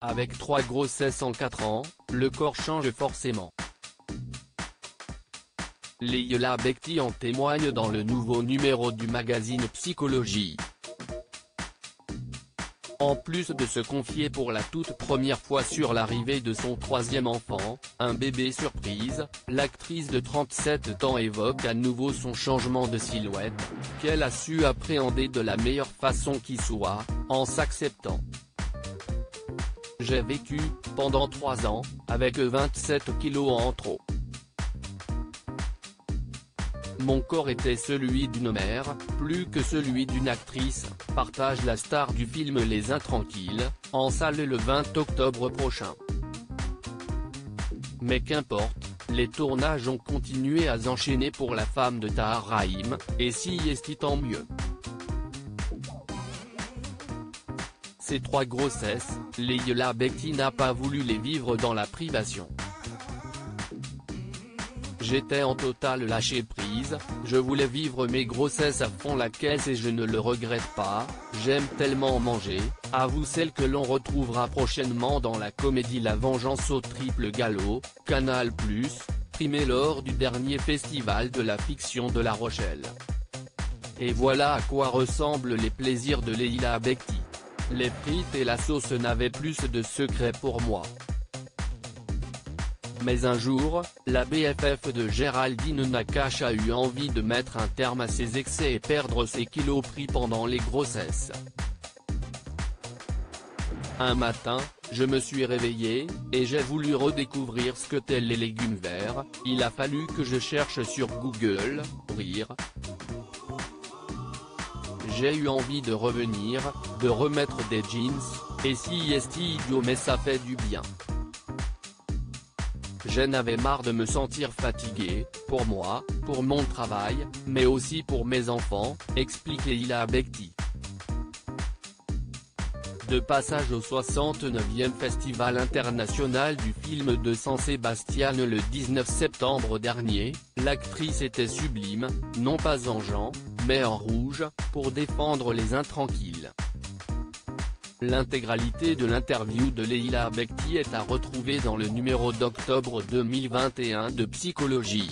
Avec trois grossesses en 4 ans, le corps change forcément. Leila Bekti en témoigne dans le nouveau numéro du magazine Psychologie. En plus de se confier pour la toute première fois sur l'arrivée de son troisième enfant, un bébé surprise, l'actrice de 37 ans évoque à nouveau son changement de silhouette, qu'elle a su appréhender de la meilleure façon qui soit, en s'acceptant. J'ai vécu, pendant trois ans, avec 27 kilos en trop. Mon corps était celui d'une mère, plus que celui d'une actrice, partage la star du film Les Intranquilles, en salle le 20 octobre prochain. Mais qu'importe, les tournages ont continué à s'enchaîner pour la femme de Tahar Rahim, et si est tant mieux. Ces trois grossesses, Leila Bekti n'a pas voulu les vivre dans la privation. J'étais en total lâcher prise, je voulais vivre mes grossesses à fond la caisse et je ne le regrette pas, j'aime tellement manger, avoue celle que l'on retrouvera prochainement dans la comédie La Vengeance au triple galop, Canal+, primé lors du dernier festival de la fiction de La Rochelle. Et voilà à quoi ressemblent les plaisirs de Leila Bekti. Les frites et la sauce n'avaient plus de secret pour moi. Mais un jour, la BFF de Géraldine Nakache a eu envie de mettre un terme à ses excès et perdre ses kilos pris pendant les grossesses. Un matin, je me suis réveillé, et j'ai voulu redécouvrir ce que t'es les légumes verts, il a fallu que je cherche sur Google, rire. J'ai eu envie de revenir, de remettre des jeans, et si est idiot mais ça fait du bien. J'en avais marre de me sentir fatigué, pour moi, pour mon travail, mais aussi pour mes enfants, explique Leila Bekti. De passage au 69e Festival international du film de San Sébastien le 19 septembre dernier, l'actrice était sublime, non pas en Jean, mais en rouge, pour défendre les intranquilles. L'intégralité de l'interview de Leila Bekti est à retrouver dans le numéro d'octobre 2021 de Psychologie.